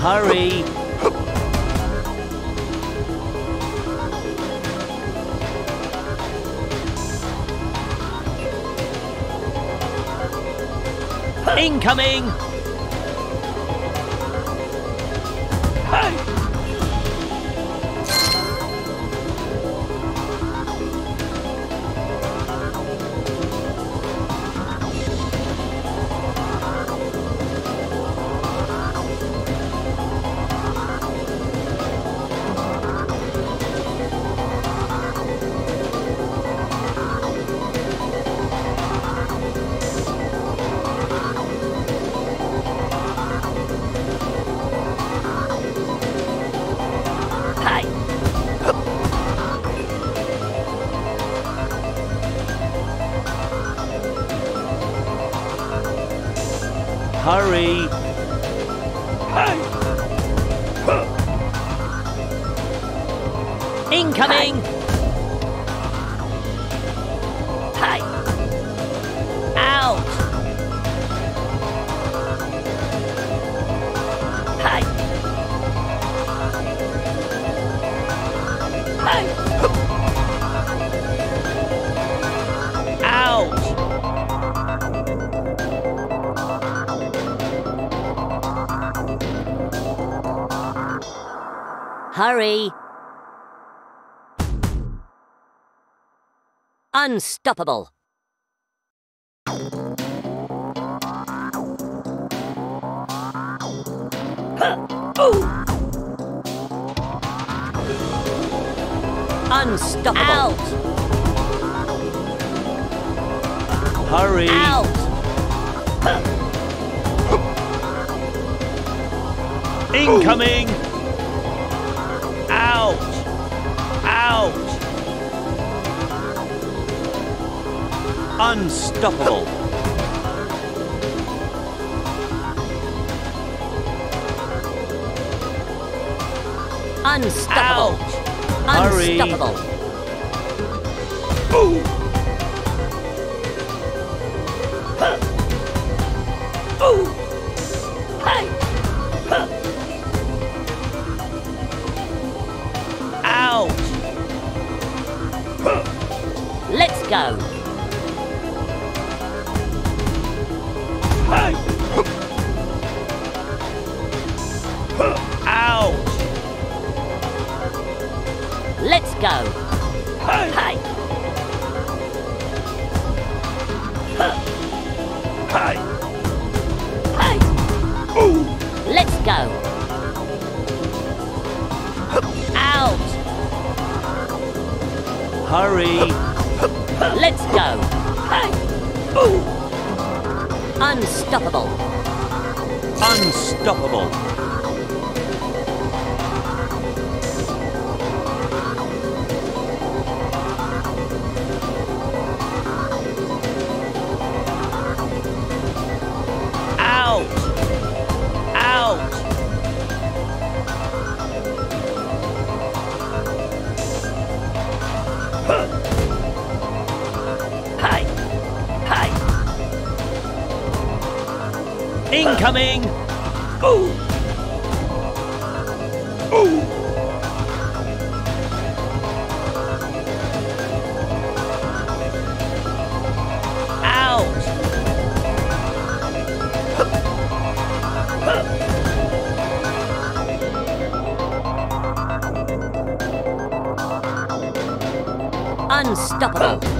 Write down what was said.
Hurry! Incoming! Hurry! Incoming! Hey! Out! Hey! Hey! Hurry! Unstoppable! Unstoppable! Out! Hurry! Out! Incoming! Unstoppable! Unstoppable! Hurry. Unstoppable! Out! Let's go! Go! Hey! Hey! Hey! Hey! Let's go! Out! Hurry! Let's go! Unstoppable! Unstoppable! Incoming! Out! Unstoppable!